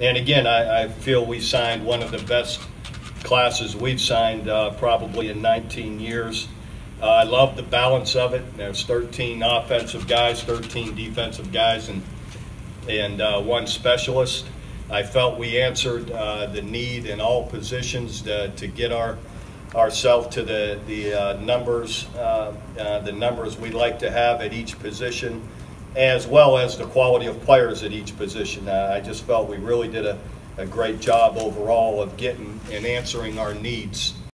And again, I, I feel we signed one of the best classes we've signed uh, probably in 19 years. Uh, I love the balance of it. There's 13 offensive guys, 13 defensive guys, and and uh, one specialist. I felt we answered uh, the need in all positions to, to get our ourselves to the the uh, numbers uh, the numbers we like to have at each position, as well as the quality of players at each position. Uh, I just felt we really did a, a great job overall of getting and answering our needs